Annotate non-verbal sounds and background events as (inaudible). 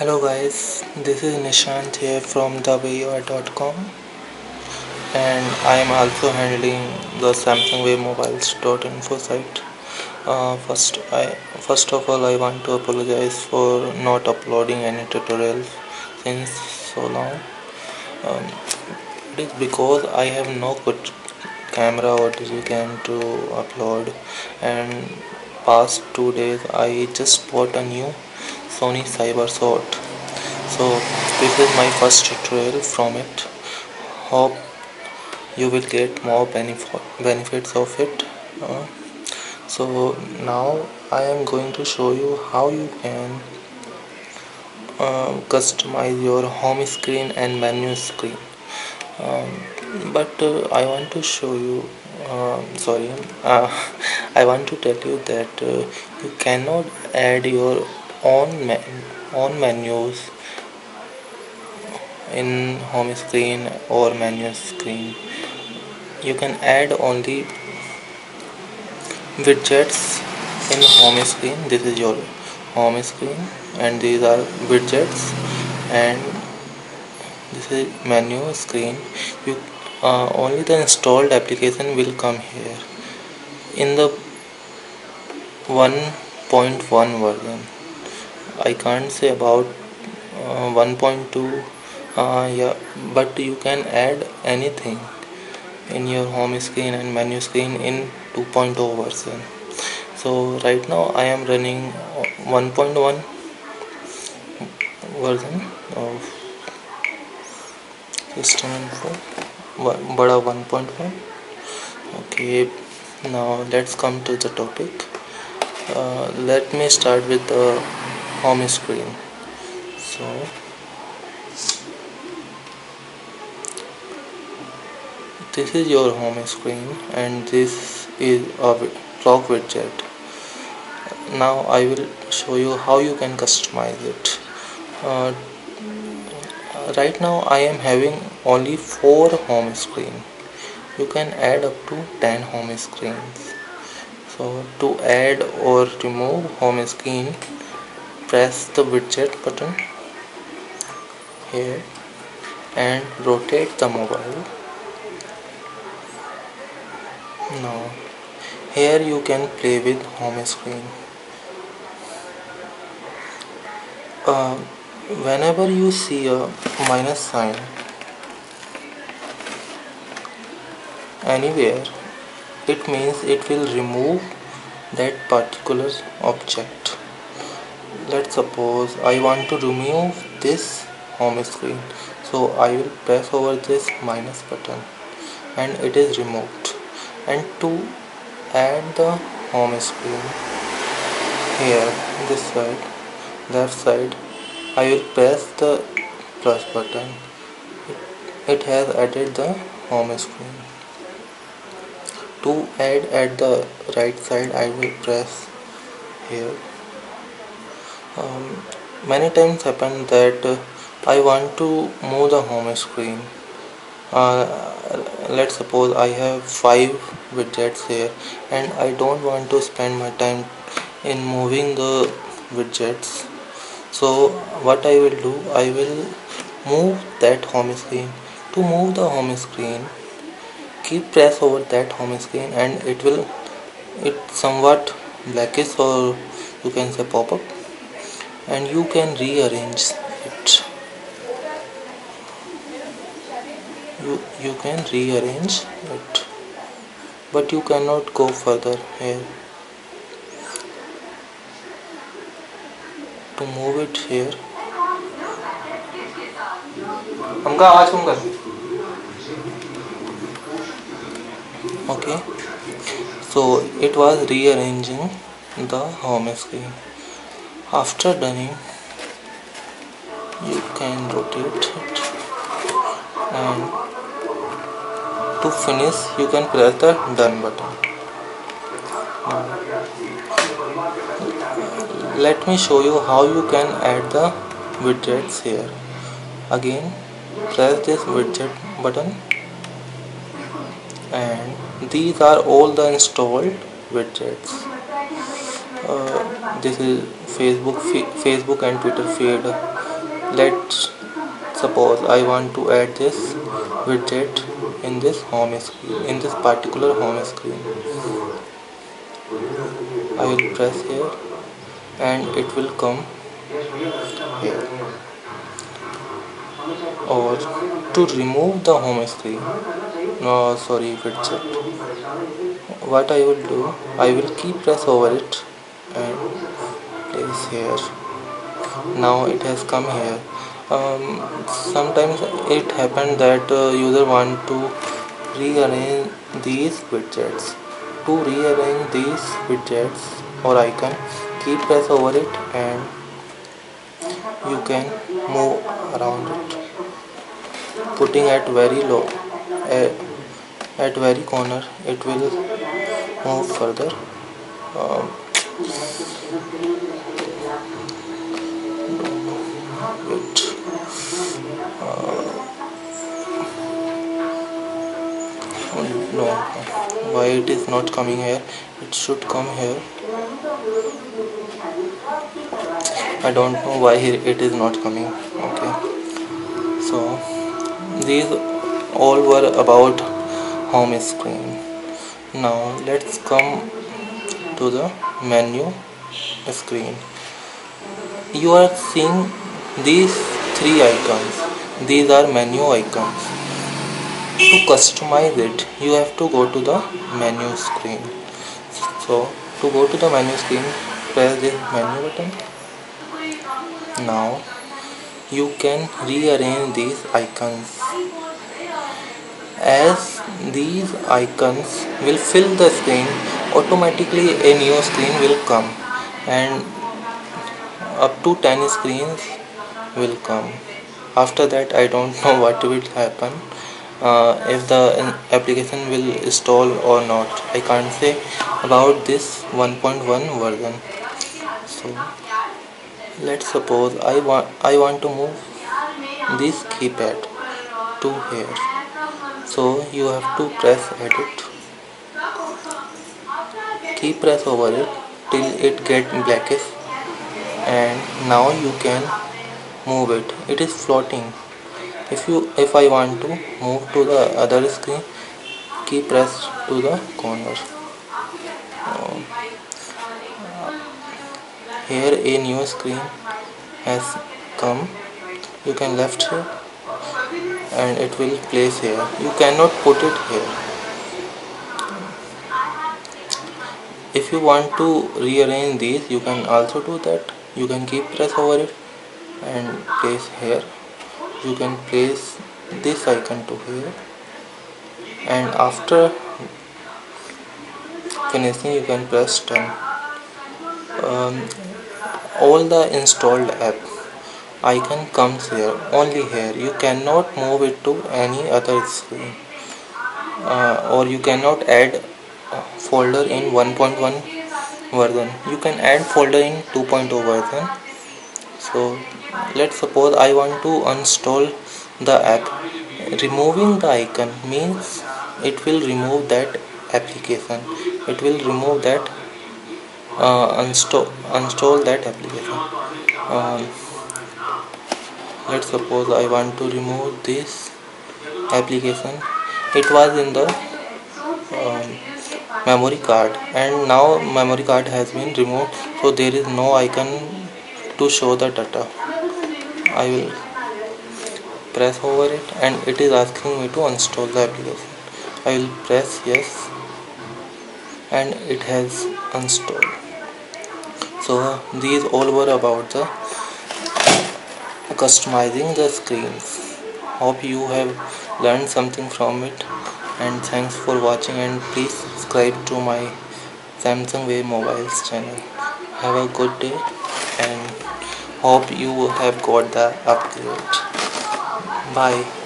Hello guys, this is Nishant here from thewayur.com and I am also handling the Samsung Wave Mobiles.info site. Uh, first, I first of all I want to apologize for not uploading any tutorials since so long. Um, it is because I have no good camera or digicam to upload and past two days I just bought a new Sony Cyber Shot so this is my first tutorial from it. Hope you will get more benefit benefits of it. Uh, so now I am going to show you how you can uh, customize your home screen and menu screen. Um, but uh, I want to show you uh, sorry (laughs) uh, I want to tell you that uh, you cannot add your on on menus in home screen or menu screen. You can add only widgets in home screen. This is your home screen and these are widgets and this is menu screen. You uh, only the installed application will come here. In the 1.1 version I can't say about uh, 1.2 uh, yeah but you can add anything in your home screen and menu screen in 2.0 version. So right now I am running 1.1 version of system info bada 1.1 okay now let's come to the topic. Uh, let me start with the home screen. So this is your home screen and this is a clock widget. Now I will show you how you can customize it. Uh, right now I am having only 4 home screen. You can add up to 10 home screens. So to add or remove home screen press the widget button here and rotate the mobile. Now here you can play with home screen. Uh, whenever you see a minus sign anywhere it means it will remove that particular object let's suppose I want to remove this home screen. So I will press over this minus button and it is removed. And to add the home screen here this side left side I will press the plus button. It has added the home screen. To add at the right side I will press here um, many times happen that uh, I want to move the home screen. Uh, let's suppose I have five widgets here and I don't want to spend my time in moving the widgets. So what I will do I will move that home screen. To move the home screen keep press over that home screen and it will it somewhat blackish or you can say pop up and you can rearrange it you you can rearrange it but you cannot go further here to move it here हमका आवाज कम कर okay so it was rearranging the home screen after done you can rotate it. And to finish you can press the done button. Let me show you how you can add the widgets here. Again press this widget button. And these are all the installed widgets. Uh, this is Facebook Facebook and Twitter feed. Let's suppose I want to add this widget in this home screen in this particular home screen. I will press here and it will come here. Or to remove the home screen. No sorry widget. What I will do I will keep press over it and place here. Now it has come here. Um, sometimes it happened that uh, user want to rearrange these widgets. To rearrange these widgets or icon keep press over it and you can move around it. Putting at very low uh, at very corner it will move further. Um, it uh, no. Why it is not coming here? It should come here. I don't know why it is not coming. Okay. So these all were about home screen. Now let's come to the menu screen. You are seeing these three icons these are menu icons. To customize it you have to go to the menu screen. So to go to the menu screen press this menu button. Now you can rearrange these icons. As these icons will fill the screen automatically a new screen will come. And up to 10 screens will come. After that I don't know (laughs) what will happen uh, if the application will install or not. I can't say about this 1.1 version. So let's suppose I want I want to move this keypad to here. So you have to press edit. Keep press over it till it get blackish. And now you can move it. It is floating. If you if I want to move to the other screen keep press to the corner. Um, here a new screen has come. You can left here and it will place here. You cannot put it here. If you want to rearrange these you can also do that. You can keep press over it and place here. You can place this icon to here. And after finishing you can press done. Um, all the installed app icon comes here only here. You cannot move it to any other screen. Uh, or you cannot add folder in 1.1 version. You can add folder in 2.0 version so let's suppose I want to uninstall the app. Removing the icon means it will remove that application. It will remove that uh, uninstall uninstall that application. Um, let's suppose I want to remove this application. It was in the um, memory card and now memory card has been removed. So there is no icon to show the data. I will press over it and it is asking me to install the application. I will press yes and it has installed so these all were about the customizing the screens. Hope you have learned something from it and thanks for watching and please subscribe to my Samsung Wave Mobiles channel. Have a good day hope you have got the upgrade. Bye